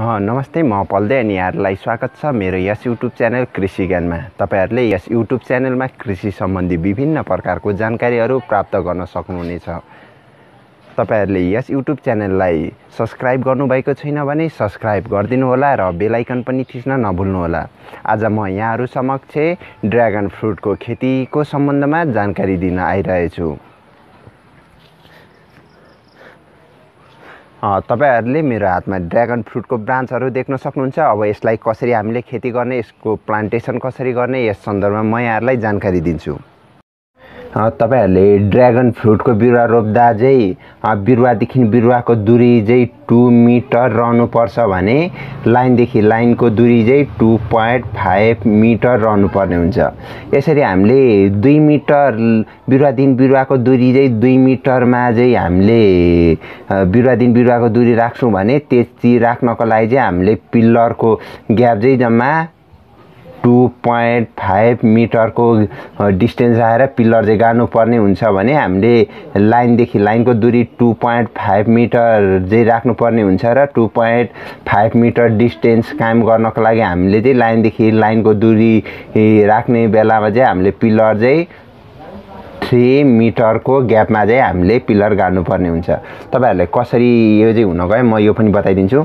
नमस्ते म पल्दै अनि यहाँहरूलाई स्वागत छ मेरो यस युट्युब च्यानल कृषि ज्ञानमा। तपाईँहरूले यस युट्युब च्यानलमा कृषि सम्बन्धी विभिन्न प्रकारको जानकारीहरू प्राप्त गर्न सक्नुहुनेछ। तपाईँहरूले यस युट्युब च्यानललाई सब्सक्राइब गर्नुभएको छैन भने सब्सक्राइब गरिदिनु होला र बेलायकन पनि थिच्न नभुल्नुहोला। आज म यहाँहरू समक्ष ड्र्यागन फ्रुटको खेतीको सम्बन्धमा जानकारी दिन आइरहेछु। तपाईँहरूले मेरो हातमा ड्र्यागन फ्रुटको ब्रान्चहरू देख्न सक्नुहुन्छ। अब यसलाई कसरी हामीले खेती गर्ने यसको प्लान्टेसन कसरी गर्ने यस सन्दर्भमा म यहाँहरूलाई जानकारी दिन्छु। तपाईँहरूले ड्र्यागन फ्रुटको बिरुवा रोप्दा चाहिँ बिरुवादेखि बिरुवाको दुरी चाहिँ टु मिटर रहनुपर्छ भने लाइनदेखि लाइनको दुरी चाहिँ टु पोइन्ट फाइभ मिटर रहनुपर्ने हुन्छ। यसरी हामीले दुई मिटर बिरुवादेखि बिरुवाको दुरी चाहिँ दुई मिटरमा चाहिँ हामीले बिरुवादेखि बिरुवाको दुरी राख्छौँ भने त्यति राख्नको लागि चाहिँ हामीले पिल्लरको ग्याप चाहिँ जम्मा टु पोइन्ट फाइभ मिटरको डिस्टेन्स आएर पिल्लर चाहिँ गाड्नुपर्ने हुन्छ भने हामीले लाइनदेखि लाइनको दुरी टु पोइन्ट फाइभ मिटर चाहिँ राख्नुपर्ने हुन्छ र two point five metre distance कायम गर्नको लागि हामीले चाहिँ लाइनदेखि लाइनको दुरी राख्ने बेलामा चाहिँ हामीले पिल्लर चाहिँ थ्री मिटरको ग्यापमा चाहिँ हामीले पिल्लर गाड्नुपर्ने हुन्छ। तपाईँहरूलाई कसरी यो चाहिँ हुन गयो? म यो पनि बताइदिन्छु।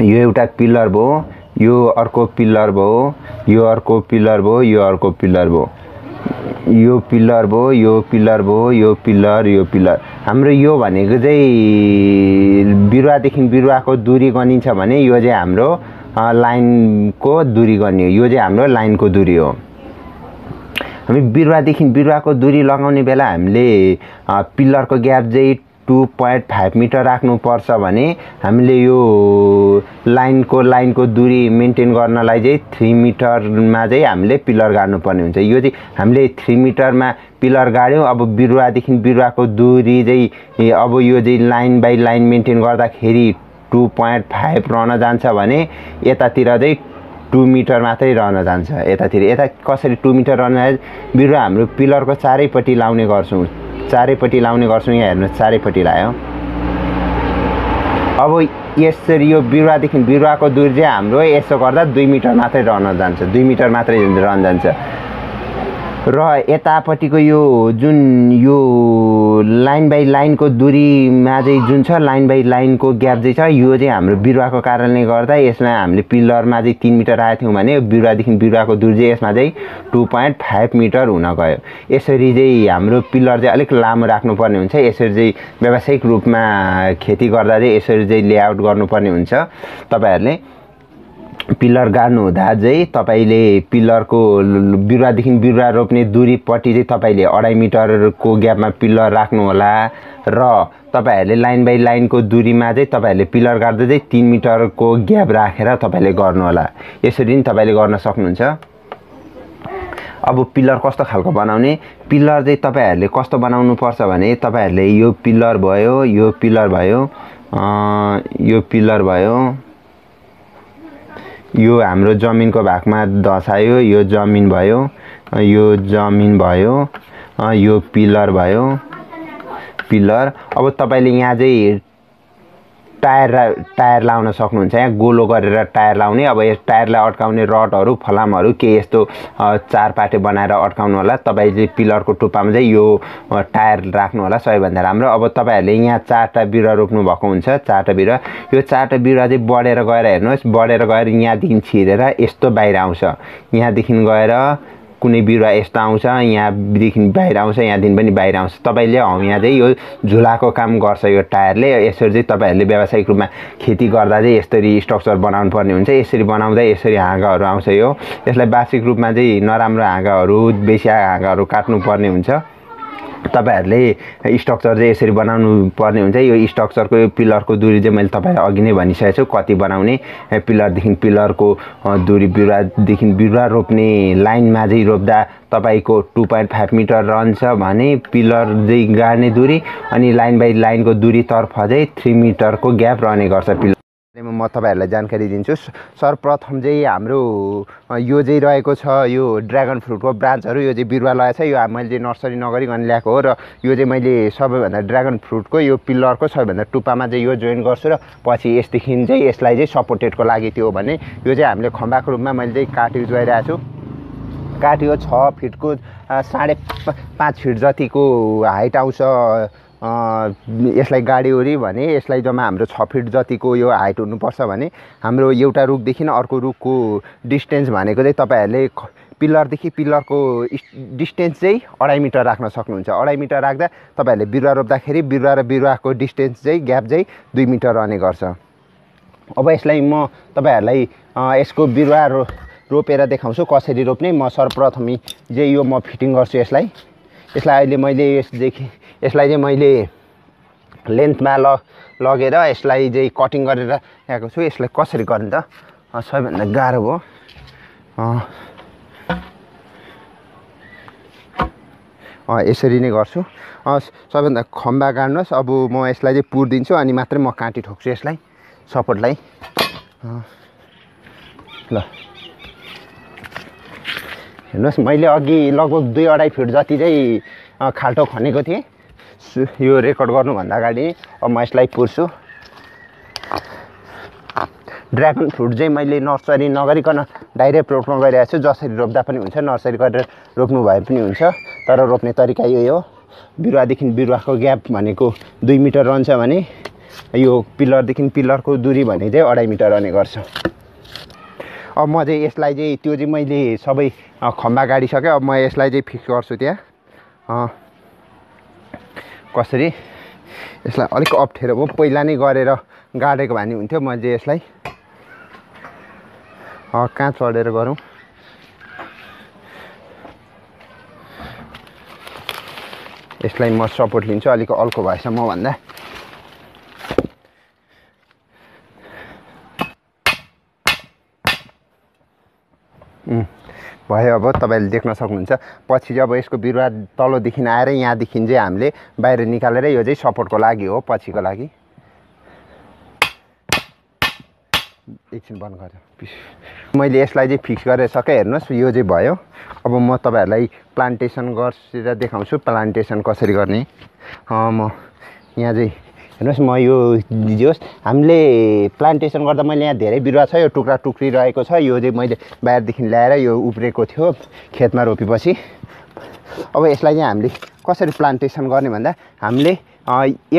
यो एउटा पिल्लर भयो। यो अर्को पिल्लर भयो यो अर्को पिल्लर भयो यो अर्को पिल्लर भयो। यो पिल्लर भयो यो पिल्लर भयो यो पिल्लर यो पिल्लर। हाम्रो यो भनेको चाहिँ बिरुवादेखि बिरुवाको दुरी गनिन्छ भने यो चाहिँ हाम्रो लाइनको दुरी गर्ने हो यो चाहिँ हाम्रो लाइनको दुरी हो। हामी बिरुवादेखि बिरुवाको दुरी लगाउने बेला हामीले पिल्लरको ग्याप चाहिँ टु पोइन्ट फाइभ मिटर राख्नुपर्छ भने हामीले यो लाइनको लाइनको दुरी मेन्टेन गर्नलाई चाहिँ थ्री मिटरमा चाहिँ हामीले पिलर गाड्नुपर्ने हुन्छ। यो चाहिँ हामीले थ्री मिटरमा पिलर गाड्यौँ। अब बिरुवादेखि बिरुवाको दुरी चाहिँ अब यो चाहिँ लाइन बाई लाइन मेन्टेन गर्दाखेरि टु पोइन्ट फाइभ रहन जान्छ भने यतातिर चाहिँ टु मिटर मात्रै रहन जान्छ। यतातिर यता कसरी टु मिटर रहन बिरुवा हाम्रो पिलरको चारैपट्टि लाउने गर्छौँ। चारैपट्टि लाउने गर्छौँ। यहाँ हेर्नु चारैपट्टि लायो। अब यसरी यो बिरुवादेखि बिरुवाको दूरी चाहिँ हाम्रो यसो गर्दा दुई मिटर मात्रै रहन जान्छ। दुई मिटर मात्रै रहन जान्छ। र यतापट्टिको यो जुन यो लाइन बाई लाइनको दुरीमा चाहिँ जुन छ लाइन बाई लाइनको ग्याप चाहिँ छ यो चाहिँ हाम्रो बिरुवाको कारणले गर्दा यसमा हामीले पिल्लरमा चाहिँ तिन मिटर आएको थियौँ भने बिरुवादेखि बिरुवाको दुरी चाहिँ यसमा चाहिँ टु पोइन्ट फाइभ मिटर हुन गयो। यसरी चाहिँ हाम्रो पिल्लर चाहिँ अलिक लामो राख्नुपर्ने हुन्छ। यसरी चाहिँ व्यावसायिक रूपमा खेती गर्दा चाहिँ यसरी चाहिँ लेआउट गर्नुपर्ने हुन्छ। तपाईँहरूले पिल्लर गाड्नु हुँदा चाहिँ तपाईँले पिल्लरको बिरुवादेखि बिरुवा रोप्ने दुरीपट्टि चाहिँ तपाईँले अढाई मिटरको ग्यापमा पिल्लर राख्नुहोला। र तपाईँहरूले लाइन बाई लाइनको दुरीमा चाहिँ तपाईँहरूले पिल्लर गाड्दा चाहिँ तिन मिटरको ग्याप राखेर तपाईँले गर्नुहोला। यसरी नि तपाईँले गर्न सक्नुहुन्छ। अब पिल्लर कस्तो खालको बनाउने? पिल्लर चाहिँ तपाईँहरूले कस्तो बनाउनु पर्छ भने तपाईँहरूले यो पिल्लर भयो यो पिल्लर भयो यो पिल्लर भयो। यो हाम्रो जमिनको भागमा दसायो यो जमिन भयो यो जमिन भयो यो पिलर भयो। पिलर। अब तपाईँले यहाँ चाहिँ टायर टायर लाउन सक्नुहुन्छ यहाँ गोलो गरेर टायर लाउने अब यस टायरलाई अड्काउने रडहरू फलामहरू केही यस्तो चारपाटे बनाएर अड्काउनु होला तपाईँले पिलरको टुप्पामा चाहिँ यो टायर राख्नु होला सबैभन्दा राम्रो। अब तपाईँहरूले यहाँ चारवटा बिरुवा रोप्नु भएको हुन्छ चारवटा बिरुवा। यो चारवटा बिरुवा चाहिँ बढेर गएर हेर्नुहोस् बढेर गएर यहाँदेखि छिरेर यस्तो बाहिर आउँछ। यहाँदेखि गएर कुनै बिरुवा यस्तो आउँछ यहाँदेखि बाहिर आउँछ यहाँदेखि पनि बाहिर आउँछ। तपाईँले यहाँ चाहिँ यो झुलाको काम गर्छ यो टायरले यसरी चाहिँ तपाईँहरूले व्यावसायिक रूपमा खेती गर्दा चाहिँ यसरी स्ट्रक्चर बनाउनु पर्ने हुन्छ। यसरी बनाउँदा यसरी हाँगाहरू आउँछ यो। यसलाई वार्षिक रूपमा चाहिँ नराम्रो हाँगाहरू बेसी हाँगाहरू काट्नुपर्ने हुन्छ। तपाईँहरूले स्ट्रक्चर चाहिँ यसरी बनाउनु पर्ने हुन्छ। यो स्ट्रक्चरको यो पिलरको दुरी चाहिँ मैले तपाईँलाई अघि नै भनिसकेको छु। कति बनाउने पिलरदेखि पिलरको दुरी बिरुवादेखि बिरुवा रोप्ने लाइनमा चाहिँ रोप्दा तपाईँको टु पोइन्ट फाइभ मिटर रहन्छ भने पिलर चाहिँ गाड्ने दुरी अनि लाइन बाई लाइनको दुरीतर्फ चाहिँ थ्री मिटरको ग्याप रहने गर्छ पिलर। म तपाईँहरूलाई जानकारी दिन्छु। सर्वप्रथम चाहिँ हाम्रो यो चाहिँ रहेको छ यो ड्रागन फ्रुटको ब्रान्चहरू। यो चाहिँ बिरुवा लगाएको छ यो मैले चाहिँ नर्सरी नगरिकन ल्याएको हो। र यो चाहिँ मैले सबैभन्दा ड्रागन फ्रुटको यो पिल्लरको सबैभन्दा टुप्पामा चाहिँ यो जोइन गर्छु र पछि यसदेखि चाहिँ यसलाई चाहिँ सपोर्टेडको लागि त्यो भने यो चाहिँ हामीले खम्बाको रूपमा मैले चाहिँ काठ युज गरिरहेको छु। काठ यो छ फिटको साढे पाँच फिट जतिको हाइट आउँछ यसलाई गाडीवरि भने यसलाई जम्मा हाम्रो छ फिट जतिको यो हाइट हुनुपर्छ भने हाम्रो एउटा रुखदेखि अर्को रुखको डिस्टेन्स भनेको चाहिँ तपाईँहरूले पिल्लरदेखि पिल्लरको डिस्टेन्स चाहिँ अढाई मिटर राख्न सक्नुहुन्छ। अढाई मिटर राख्दा तपाईँहरूले बिरुवा रोप्दाखेरि बिरुवा र बिरुवाको डिस्टेन्स चाहिँ ग्याप चाहिँ दुई मिटर रहने गर्छ। अब यसलाई म तपाईँहरूलाई यसको बिरुवा रो रोपेर देखाउँछु कसरी रोप्ने। म सर्वप्रथमै चाहिँ यो म फिटिङ गर्छु यसलाई। यसलाई अहिले मैले यसदेखि यसलाई चाहिँ मैले लेन्थमा ल लगेर यसलाई चाहिँ कटिङ गरेर ल्याएको छु यसलाई कसरी गर्ने त? सबैभन्दा गाह्रो अ, यसरी नै गर्छु। सबैभन्दा खम्बा गाड्नुहोस्। अब म यसलाई चाहिँ पुरिदिन्छु अनि मात्रै म काँटी ठोक्छु यसलाई सपोर्टलाई। ल। हेर्नुहोस् मैले अघि लगभग दुई अढाई फिट जति चाहिँ खाल्टो खनेको थिएँ। सु- यो रेकर्ड गर्नुभन्दा अगाडि अब म यसलाई पुर्छु। ड्रागन फ्रुट चाहिँ मैले नर्सरी नगरिकन डाइरेक्ट रोप्न गइरहेको छु। जसरी रोप्दा पनि हुन्छ नर्सरी गरेर रोप्नु भए पनि हुन्छ। तर रोप्ने तरिका यही हो। बिरुवादेखि बिरुवाको ग्याप भनेको दुई मिटर रहन्छ भने यो पिल्लरदेखि पिल्लरको दुरी भने चाहिँ अढाई मिटर रहने गर्छ। अब म चाहिँ यसलाई चाहिँ त्यो चाहिँ मैले सबै खम्बा गाडिसकेँ। अब म यसलाई चाहिँ फिक्स गर्छु त्यहाँ। कसरी? यसलाई अलिक अप्ठ्यारो भयो पहिला नै गरेर गाडेको भए हुन्थ्यो म चाहिँ यसलाई कहाँ चढेर गरौँ? यसलाई म सपोर्ट लिन्छु अलिक अल्को भएछ मभन्दा। उम्, भयो अब तपाईँले देख्न सक्नुहुन्छ। पछि चाहिँ अब यसको बिरुवा तलदेखि आएर यहाँदेखि चाहिँ हामीले बाहिर निकालेर यो चाहिँ सपोर्टको लागि हो पछिको लागि। एकछिन बन्द गरेँ मैले यसलाई चाहिँ फिक्स गरेर सकेँ हेर्नुहोस् यो चाहिँ भयो। अब म तपाईँहरूलाई प्लान्टेसन गरेर देखाउँछु प्लान्टेसन कसरी गर्ने। म यहाँ चाहिँ हेर्नुहोस् म यो दियोस् हामीले प्लान्टेसन गर्दा मैले यहाँ धेरै बिरुवा छ यो टुक्रा टुक्री रहेको छ यो चाहिँ मैले बाहिरदेखि ल्याएर यो उब्रेको थियो खेतमा रोपेपछि। अब यसलाई चाहिँ हामीले कसरी प्लान्टेसन गर्ने भन्दा हामीले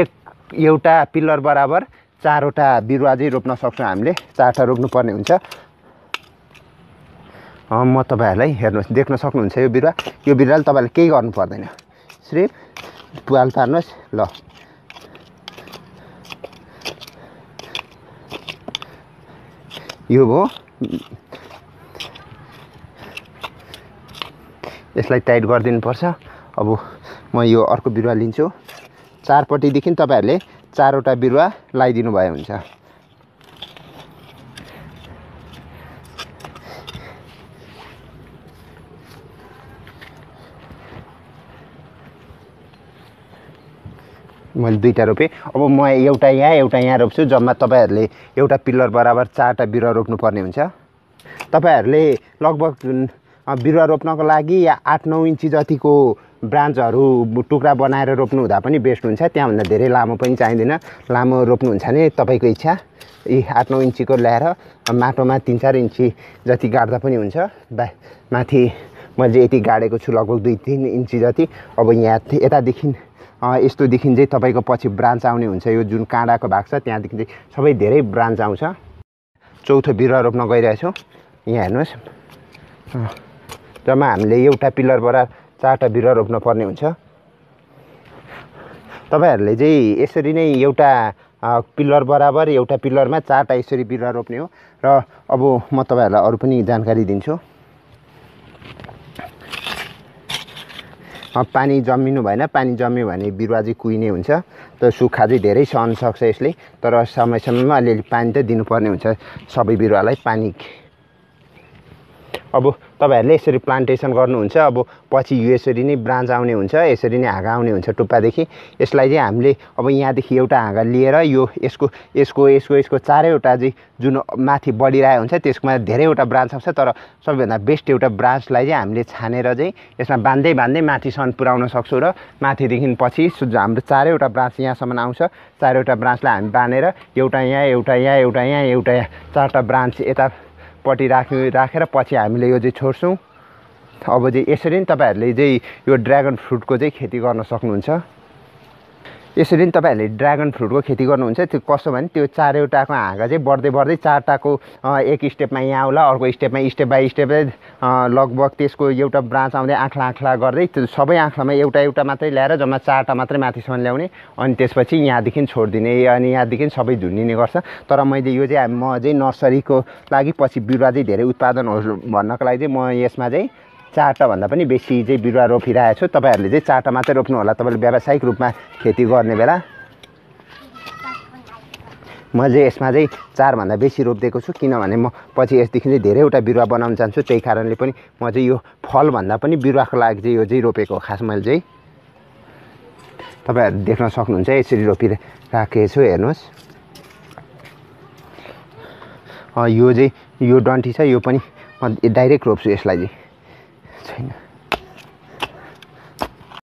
एक एउटा पिल्लर बराबर चारवटा बिरुवा चाहिँ रोप्न सक्छौँ हामीले चारवटा रोप्नुपर्ने हुन्छ। म तपाईँहरूलाई हेर्नुहोस् देख्न सक्नुहुन्छ यो बिरुवा। यो बिरुवाले तपाईँले केही गर्नु पर्दैन। सिर्फ पुवाल पार्नुहोस् ल। यो भयो यसलाई टाइट गरिदिनुपर्छ। अब म यो अर्को बिरुवा लिन्छु। चारपट्टिदेखि तपाईँहरूले चारवटा बिरुवा लगाइदिनु भए हुन्छ। मैले दुईवटा रोपेँ। अब म एउटा यहाँ एउटा यहाँ रोप्छु जम्मा तपाईँहरूले एउटा पिल्लर बराबर चारवटा बिरुवा रोप्नुपर्ने हुन्छ। तपाईँहरूले लगभग बिरुवा रोप्नको लागि या आठ नौ इन्ची जतिको ब्रान्चहरू टुक्रा बनाएर रोप्नु हुँदा पनि बेस्ट हुन्छ। त्यहाँभन्दा धेरै लामो पनि चाहिँदैन। लामो रोप्नुहुन्छ भने तपाईँको इच्छा। यी आठ नौ इन्चीको ल्याएर माटोमा तिन चार इन्ची जति गाड्दा पनि हुन्छ। बा माथि मैले यति गाडेको छु लगभग दुई तिन इन्ची जति। अब यहाँ यतादेखि यस्तोदेखि चाहिँ तपाईँको पछि ब्रान्च आउने हुन्छ यो जुन काँडाको भाग छ त्यहाँदेखि चाहिँ सबै धेरै ब्रान्च आउँछ। चौथो बिरुवा रोप्न गइरहेछौँ यहाँ हेर्नुहोस्। जम्मा हामीले एउटा पिल्लरबाट चारवटा बिरुवा रोप्न पर्ने हुन्छ। तपाईँहरूले चाहिँ यसरी नै एउटा पिल्लर बराबर एउटा पिल्लरमा चारवटा यसरी बिरुवा रोप्ने हो। र अब म तपाईँहरूलाई अरू पनि जानकारी दिन्छु। पानी जमिनु भएन। पानी जम्यो भने बिरुवा चाहिँ कुहिने हुन्छ। तर सुक्खा चाहिँ धेरै सहन सक्छ यसले। तर समय समयमा अलिअलि पानी त दिनुपर्ने हुन्छ। सबै बिरुवालाई पानी अब तपाईँहरूले यसरी प्लान्टेसन गर्नुहुन्छ अब पछि यो यसरी नै ब्रान्च आउने हुन्छ यसरी नै हाँगा आउने हुन्छ टुप्पादेखि। यसलाई चाहिँ हामीले अब यहाँदेखि एउटा हाँगा लिएर यो यसको यसको यसको यसको चारैवटा चाहिँ जुन माथि बढिरहेको हुन्छ त्यसकोमा धेरैवटा ब्रान्च आउँछ तर सबैभन्दा बेस्ट एउटा ब्रान्चलाई चाहिँ हामीले छानेर चाहिँ यसमा बाँध्दै बाँध्दै माथिसम्म पुऱ्याउन सक्छौँ र माथिदेखि पछि हाम्रो चारैवटा ब्रान्च यहाँसम्म आउँछ। चारवटा ब्रान्चलाई हामी बाँधेर एउटा यहाँ एउटा यहाँ एउटा यहाँ एउटा यहाँ चारवटा ब्रान्च यतापट्टि राख्नु राखेर पछि हामीले यो चाहिँ छोड्छौँ। अब चाहिँ यसरी नै तपाईँहरूले चाहिँ यो ड्र्यागन फ्रुटको चाहिँ खेती गर्न सक्नुहुन्छ। यसरी नै तपाईँहरूले ड्र्यागन फ्रुटको खेती गर्नुहुन्छ त्यो कसो भने त्यो चारवटाको हाँगा चाहिँ बढ्दै बढ्दै चारवटाको एक स्टेपमा यहाँ आउला अर्को स्टेपमा स्टेप बाई स्टेप लगभग त्यसको एउटा ब्रान्च आउँदै आँख्ला आँख्ला गर्दै त्यो सबै आँख्लामा एउटा एउटा मात्रै ल्याएर जम्मा चारवटा मात्रै माथिसम्म ल्याउने अनि त्यसपछि यहाँदेखि छोडिदिने अनि यहाँदेखि सबै झुन्डिने गर्छ। तर मैले यो चाहिँ म चाहिँ नर्सरीको लागि पछि बिरुवा चाहिँ धेरै उत्पादन होस् भन्नको लागि चाहिँ म यसमा चाहिँ चारवटाभन्दा पनि बेसी चाहिँ बिरुवा रोपिरहेको छु। तपाईँहरूले चाहिँ चारवटा मात्रै रोप्नु होला। तपाईँले व्यावसायिक रूपमा खेती गर्ने बेला म चाहिँ यसमा चाहिँ चारभन्दा बेसी रोपिदिएको छु। किनभने म पछि यसदेखि चाहिँ धेरैवटा बिरुवा बनाउन चाहन्छु। त्यही कारणले पनि म चाहिँ यो फलभन्दा पनि बिरुवाको लागि चाहिँ यो चाहिँ रोपेको खास मैले चाहिँ तपाईँहरू देख्न सक्नुहुन्छ यसरी रोपिराखेको छु। हेर्नुहोस्। यो चाहिँ यो डन्ठी छ। यो पनि म डाइरेक्ट रोप्छु यसलाई चाहिँ। छैन